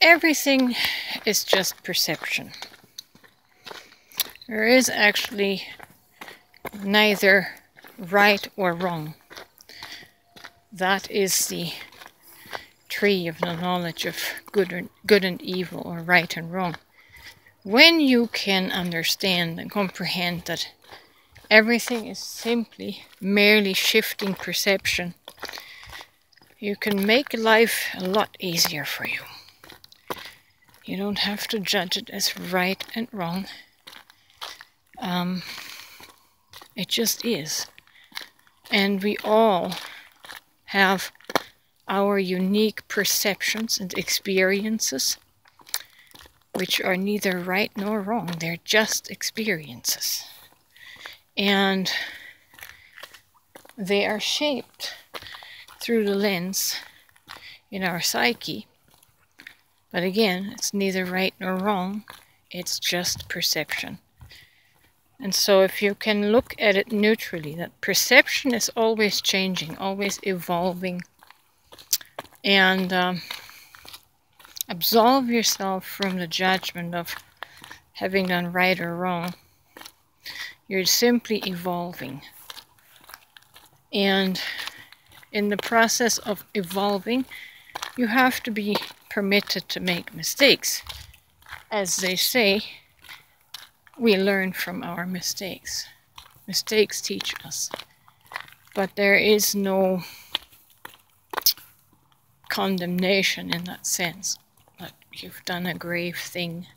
everything is just perception. There is actually neither right or wrong. That is the tree of the knowledge of good, or, good and evil, or right and wrong. When you can understand and comprehend that everything is simply merely shifting perception, you can make life a lot easier for you. You don't have to judge it as right and wrong. Um, it just is. And we all have our unique perceptions and experiences, which are neither right nor wrong. They're just experiences. And they are shaped through the lens in our psyche. But again, it's neither right nor wrong, it's just perception. And so, if you can look at it neutrally, that perception is always changing, always evolving, and um, absolve yourself from the judgment of having done right or wrong. You're simply evolving. And in the process of evolving, you have to be permitted to make mistakes. As they say, we learn from our mistakes. Mistakes teach us. But there is no condemnation in that sense that you've done a grave thing,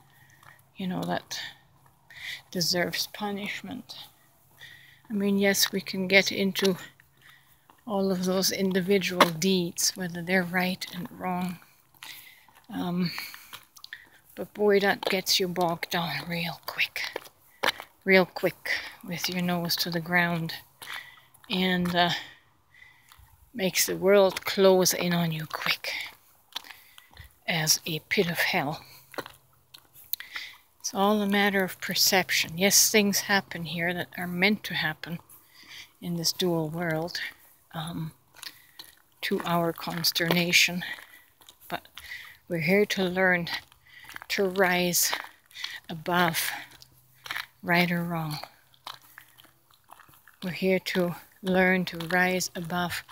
you know, that deserves punishment. I mean, yes, we can get into all of those individual deeds, whether they're right and wrong. Um, but boy, that gets you bogged down real quick. Real quick with your nose to the ground. And uh, makes the world close in on you quick as a pit of hell. It's all a matter of perception. Yes, things happen here that are meant to happen in this dual world um, to our consternation, but we're here to learn to rise above right or wrong. We're here to learn to rise above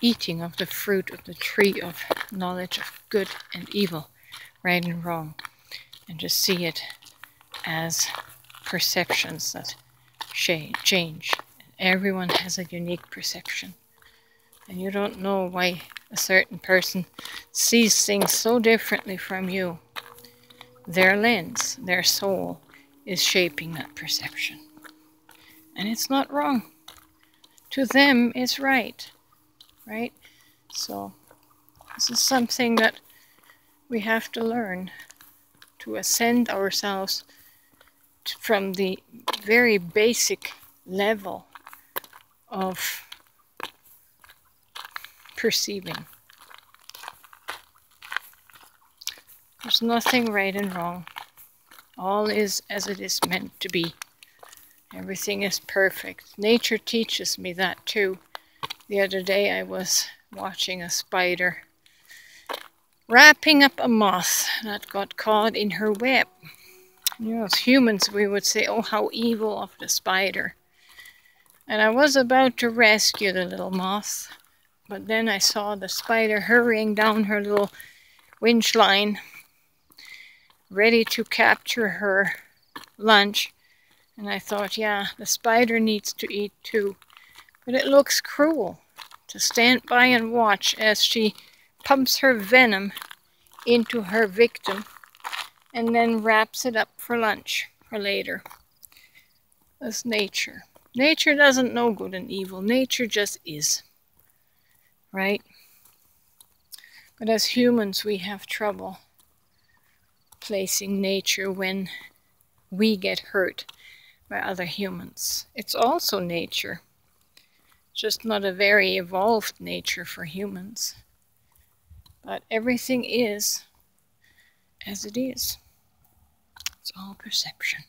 eating of the fruit of the tree of knowledge of good and evil, right and wrong, and just see it as perceptions that change. Everyone has a unique perception. And you don't know why a certain person sees things so differently from you. Their lens, their soul, is shaping that perception. And it's not wrong. To them, it's right right? So this is something that we have to learn to ascend ourselves from the very basic level of perceiving. There's nothing right and wrong. All is as it is meant to be. Everything is perfect. Nature teaches me that too. The other day I was watching a spider wrapping up a moth that got caught in her web. You know, as humans, we would say, oh, how evil of the spider. And I was about to rescue the little moth, but then I saw the spider hurrying down her little winch line, ready to capture her lunch. And I thought, yeah, the spider needs to eat too. But it looks cruel to stand by and watch as she pumps her venom into her victim and then wraps it up for lunch for later. That's nature. Nature doesn't know good and evil. Nature just is. Right? But as humans, we have trouble placing nature when we get hurt by other humans. It's also nature just not a very evolved nature for humans. But everything is as it is. It's all perception.